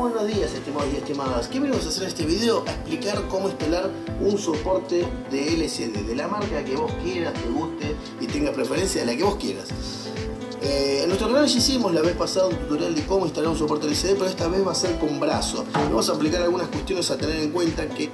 Buenos días estimados y estimadas. ¿Qué venimos a hacer en este video? A explicar cómo instalar un soporte de LCD, de la marca que vos quieras, te guste y tengas preferencia de la que vos quieras. Eh, en nuestro canal ya hicimos la vez pasada un tutorial de cómo instalar un soporte LCD, pero esta vez va a ser con brazo. Vamos a aplicar algunas cuestiones a tener en cuenta que